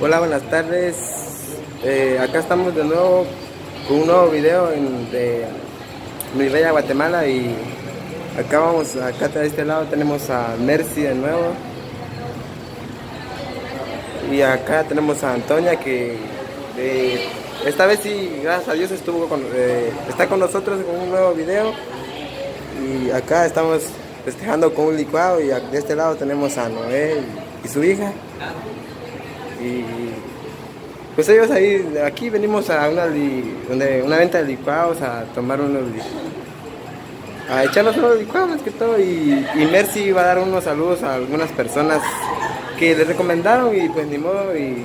Hola, buenas tardes. Eh, acá estamos de nuevo con un nuevo video en, de mi bella Guatemala y acá vamos, acá de este lado tenemos a Mercy de nuevo y acá tenemos a Antonia que eh, esta vez sí, gracias a Dios estuvo con, eh, está con nosotros con un nuevo video y acá estamos festejando con un licuado y de este lado tenemos a Noé y su hija. Y pues ellos ahí, aquí venimos a una, donde, una venta de licuados, a tomar unos a echarnos unos licuados que todo. Y, y Mercy va a dar unos saludos a algunas personas que le recomendaron y pues ni modo y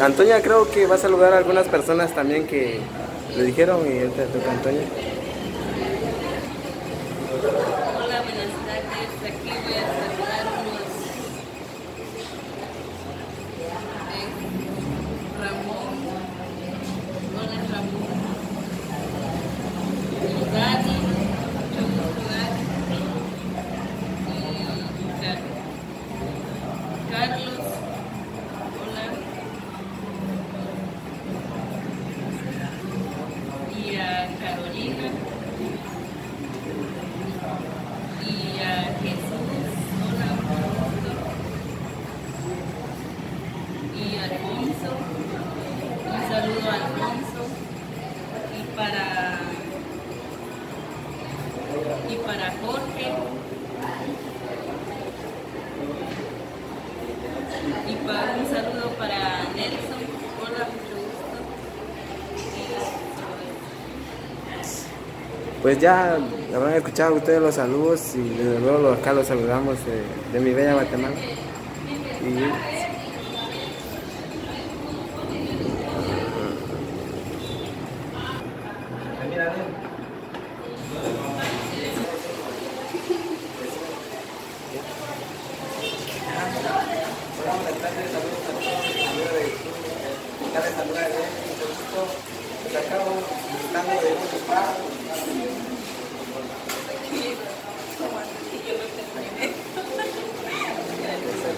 Antonia creo que va a saludar a algunas personas también que le dijeron y te toca Antonia. Hola, buenas tardes. Aquí voy a saludar unos Ramón. Hola Ramón. Dani. Mucho gusto Dani. Y Carlos. Hola. Y Carolina. y a Jesús, y a Alfonso, un saludo a Alfonso, y para, y para Jorge, y para un saludo para Nelson, hola, mucho gusto. Pues ya habrán escuchado ustedes los saludos y desde luego acá los saludamos de mi bella Guatemala. Y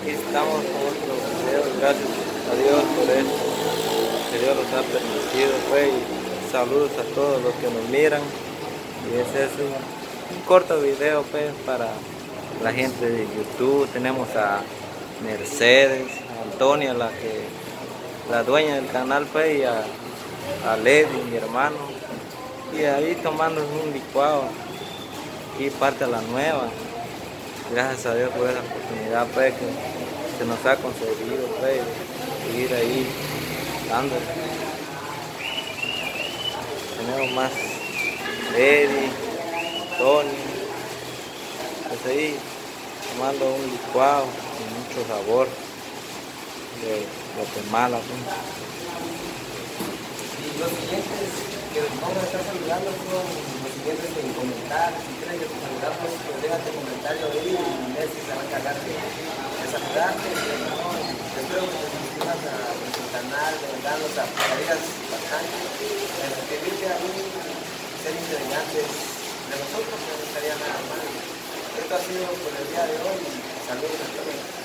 aquí estamos con gracias a Dios por esto, que Dios nos ha permitido, pues, y saludos a todos los que nos miran, y ese es un, un corto video, pues, para la gente de YouTube, tenemos a Mercedes, a Antonia, la que, la dueña del canal, pues, y a, a Levi, mi hermano, y ahí tomando un licuado, aquí parte a la nueva, gracias a Dios por esa oportunidad pues, que se nos ha concedido pues, seguir ahí dándole. Tenemos más Eddie, Tony, pues ahí tomando un licuado con mucho sabor de Guatemala. Pues. Los siguientes que vamos a estar saludando son los siguientes en comentar, si quieren que te saludamos, pues déjate comentario ahí y Messi se va a encargar de, saludarte. Espero que te suscribas a nuestro canal, de verdad nos apoyarías bastante. Suscribirte a mí, ser integrantes de nosotros, no estaría nada mal. Esto ha sido por el día de hoy. Saludos a todos.